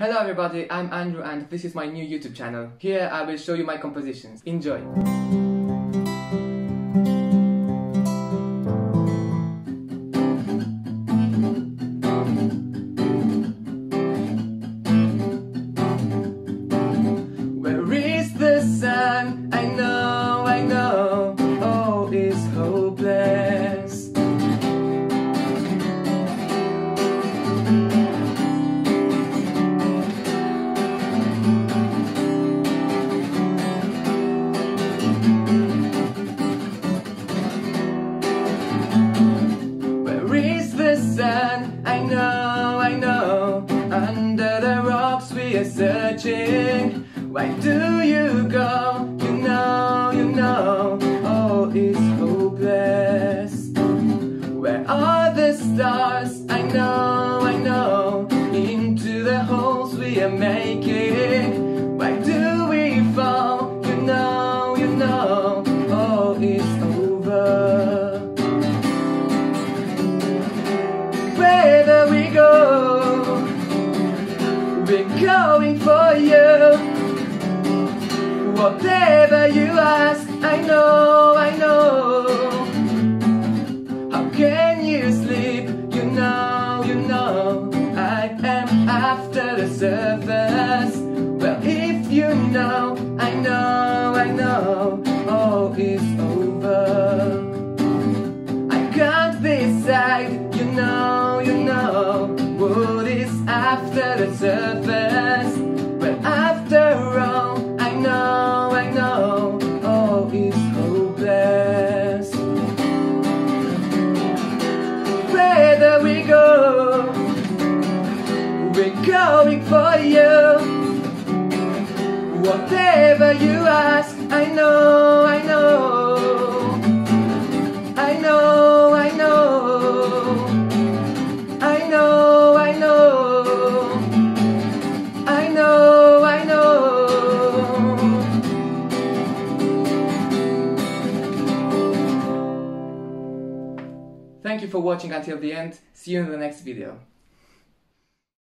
Hello everybody, I'm Andru and this is my new YouTube channel. Here I will show you my compositions. Enjoy! Where is the sun? I know, I know, all is hopeless. I know, I know. Under the rocks we are searching. Why do you go? You know, you know, all is hopeless. Where are the stars? I know, I know. Into the holes we are making. Why do we fall? You know, you know, we're going for you. Whatever you ask, I know, I know. How can you sleep? You know, you know. I am after the surface. Well, if you know, I know, I know. Oh, All is over. After the surface. But after all, I know, I know, all is hopeless. Wherever we go, we're going for you. Whatever you ask, I know, Thank you for watching until the end. See you in the next video.